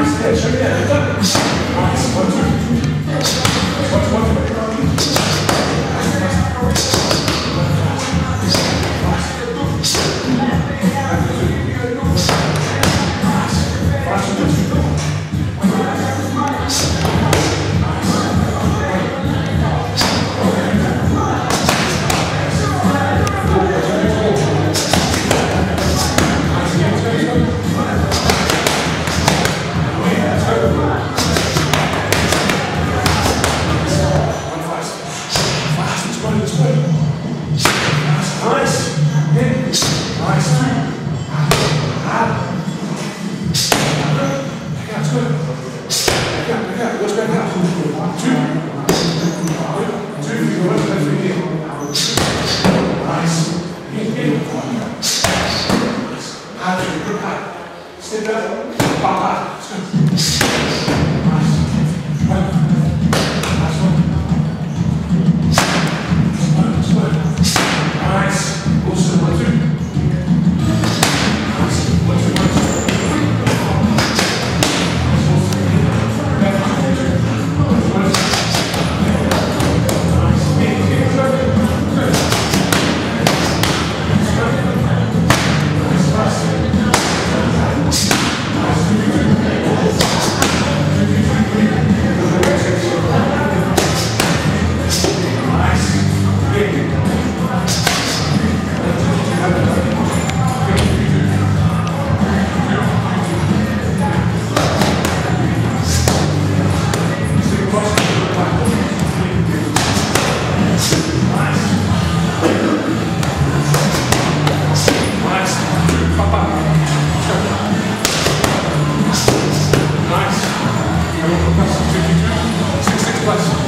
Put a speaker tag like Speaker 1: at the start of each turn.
Speaker 1: mais, é, deixa eu ver. Let's go. question.